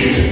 you.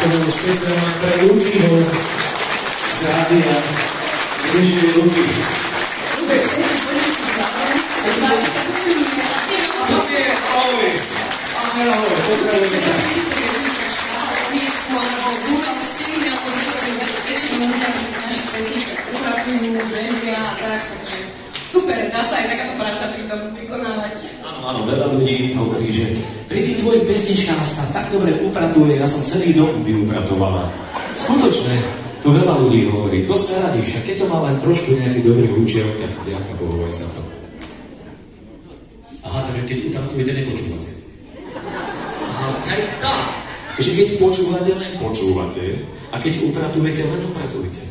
To bolo špeciálne pre Lukyho z rádia. Kde žije Luky? Sofie, ahoj. Ahoj, ahoj, pozdravujeme sa. Super, dá sa aj takáto práca pri tom vykonávať. Áno, áno, veľa ľudí hovorí, že pri tých tvojich pesničkách sa tak dobre upratuje, ja som celý dom vyupratovala. Skutočne, to veľa ľudí hovorí, to sme radi, však keď to má len trošku nejaký dobrý účel, tak ďakujem Bohu aj za to. Aha, takže keď upratujete, nepočúvate. Aha, aj tak, že keď počúvate, len počúvate, a keď upratujete, len upratujete.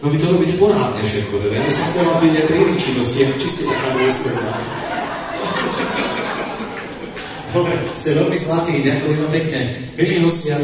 No vy to robíte porádne všetko, teda ja by som chcel vás vidieť pri iných či ste taká dôsledná. Dobre, ste veľmi zlatí, ďakujem pekne. Milí hostia,